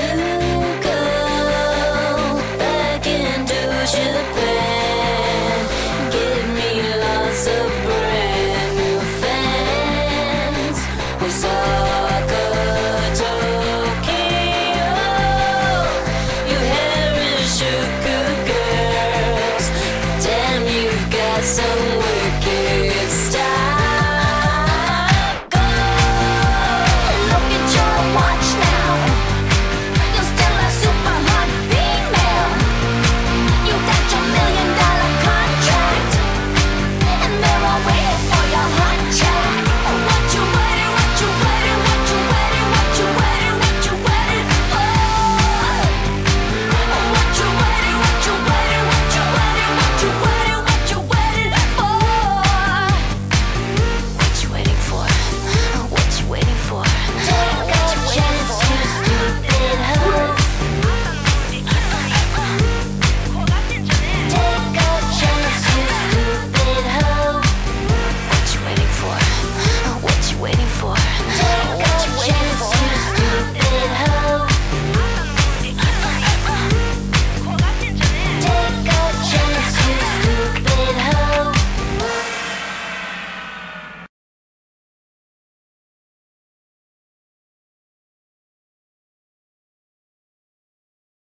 to go back into you